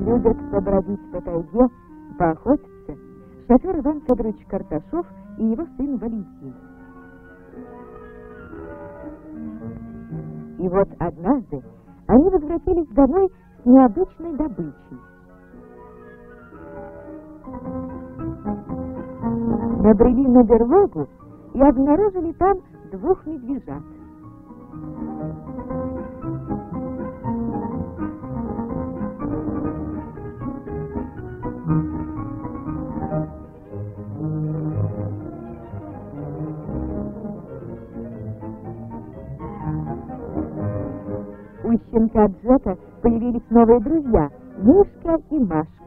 любят побродить по тайге, поохотиться шофер Иван Федорович Карташов и его сын Валентин. И вот однажды они возвратились домой с необычной добычей. Набрели на берлогу и обнаружили там двух медвежат. У щенка Джека появились новые друзья – Мишка и Маша.